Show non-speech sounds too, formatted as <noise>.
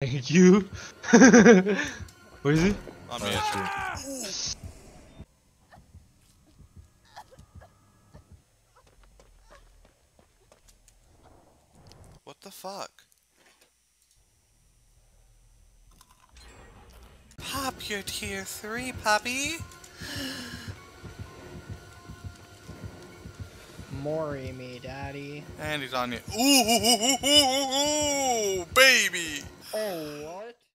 Thank you. <laughs> Where is he? On Oh, me. that's. What the fuck? Pop your tier 3, puppy! Mori me, daddy. And he's on you. Ooh, ooh, ooh, ooh, ooh, ooh, baby! Oh, what?